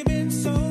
you've been so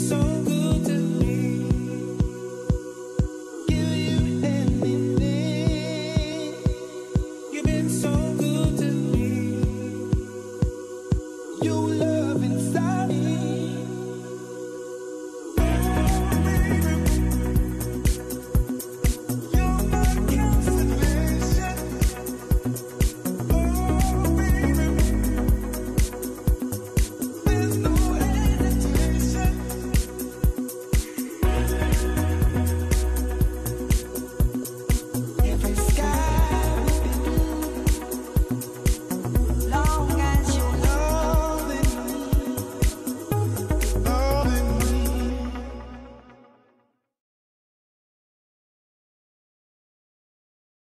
so